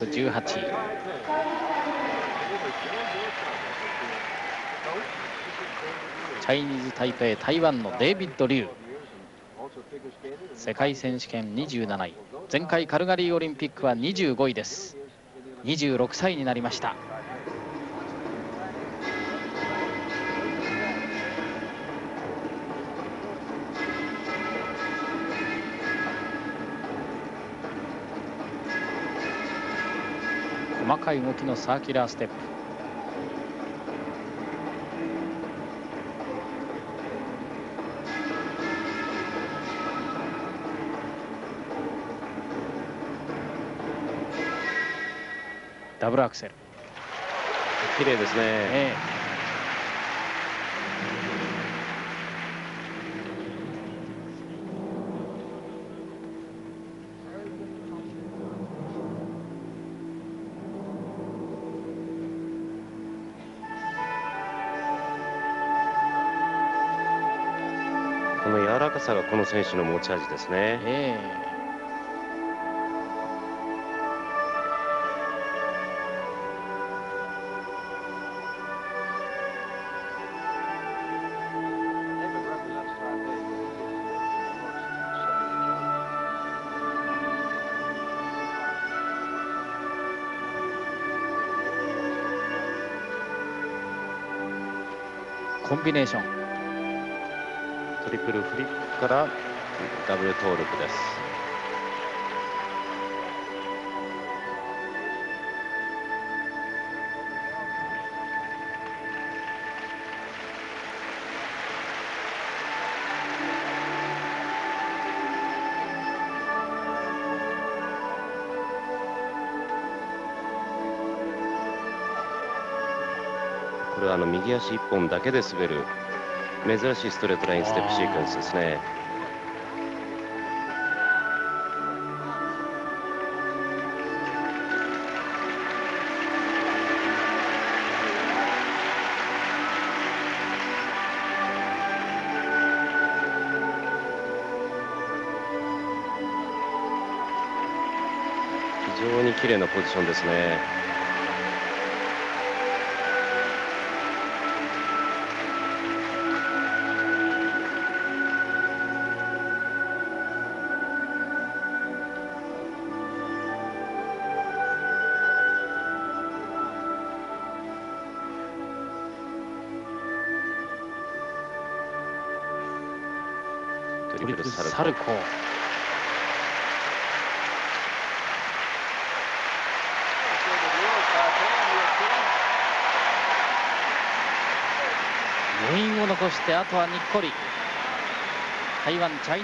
18チャイニーズ台北台湾のデイビッド・リュウ世界選手権27位。前回カルガリーオリンピックは25位です。26歳になりました。細かい動きのサーキュラーステップ。ダブルアクセル。綺麗ですね、えこの柔らかさがこの選手の持ち味ですね。ええ。コンビネーション。トリプルフリップからダブルトーループです。これはあの右足1本だけで滑る珍しいストレートラインステップシークエンスですね。非常に綺麗なポジションですねトリプルサルコサルコー。余韻を残してあとはにっこり。台湾チャイ